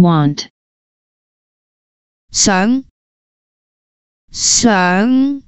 want, 想想